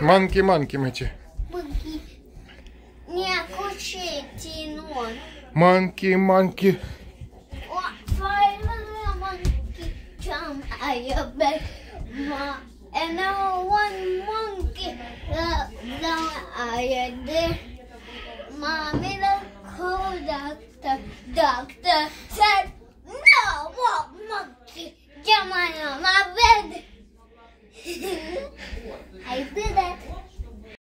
Манки-манки, Мэти. Не кучите, но. Манки-манки. And now one monkey down I did. Mommy the cool doctor, doctor said, no more monkey, come on my bed.